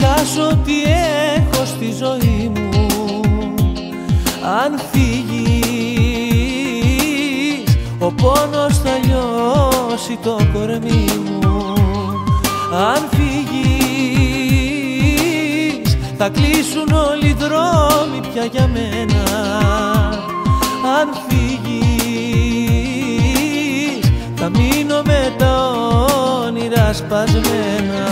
χάσω τι έχω στη ζωή μου. Αν φύγεις ο πόνος θα λιώσει το κορμί μου. Αν φύγεις θα κλείσουν όλοι οι δρόμοι πια για μένα. Αν φύγεις θα μείνω με τα όνειρα σπασμένα. Θα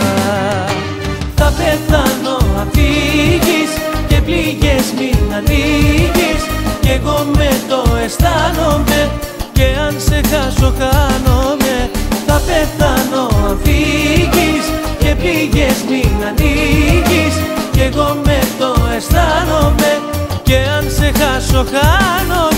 πεθάνω αν φύγεις και πληγές μην ανοίγεις. Κι εγώ με το αισθάνομαι και αν σε χάσω χάνομαι. Θα πεθάνω αν φύγεις και πληγές μην ανοίγεις. Κι εγώ με το αισθάνομαι και αν σε χάσω χάνομαι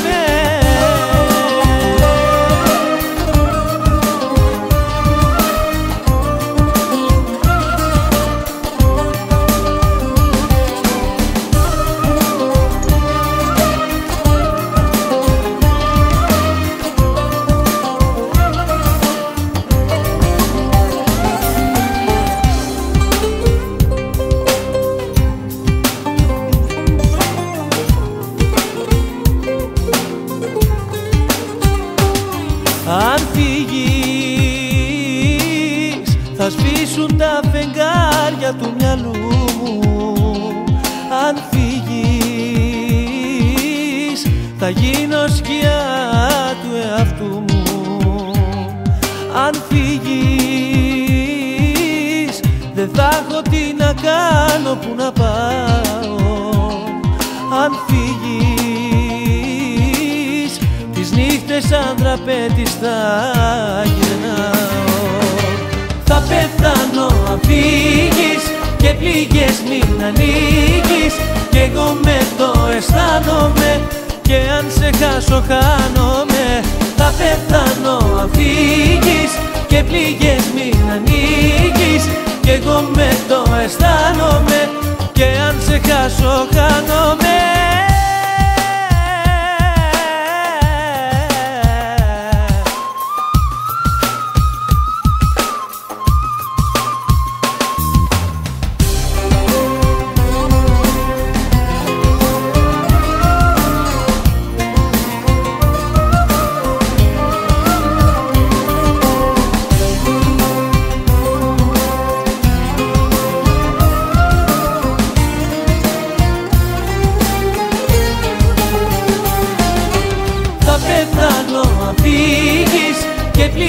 Αν φύγεις θα σβήσουν τα φεγγάρια του μυαλού μου. Αν φύγεις θα γίνω σκιά του εαυτού μου. Αν φύγεις δεν θα έχω τι να κάνω που να πάω σαν τραπέζι θα γυρνάω Θα πεθάνω αν φύγεις και πληγές μην ανοίγεις. Κι εγώ με το αισθάνομαι και αν σε χάσω χάνομαι. Θα πεθάνω αν φύγεις και πληγές μην ανοίγεις. Κι εγώ με το αισθάνομαι και αν σε χάσω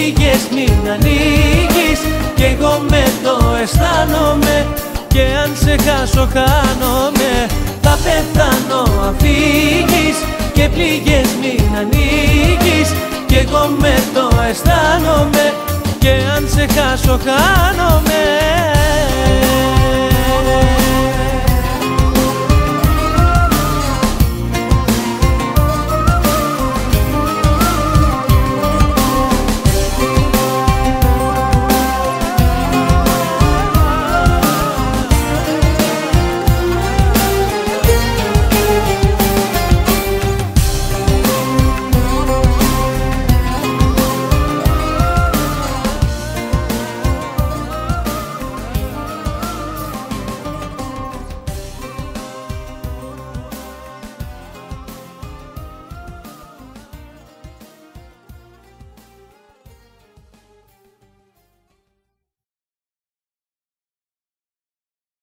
και πληγές μην ανοίγεις. Κι εγώ με το αισθάνομαι. Και αν σε χάσω χάνομαι. Θα πεθάνω αν φύγεις και πληγές μην ανοίγεις. Κι εγώ με το αισθάνομαι. Και αν σε χάσω χάνομαι